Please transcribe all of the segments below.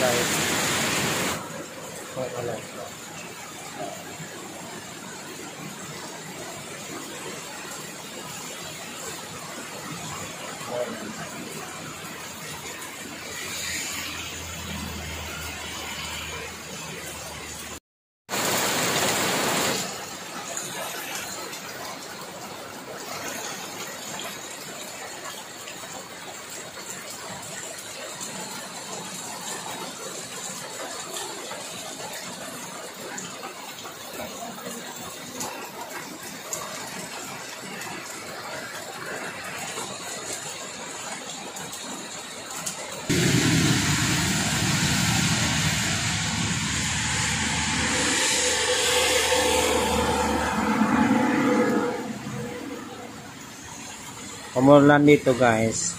フォアメンティー。Umulan dito guys.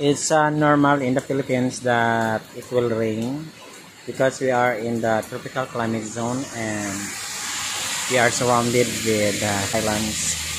It's uh, normal in the Philippines that it will rain because we are in the tropical climate zone and we are surrounded with uh, highlands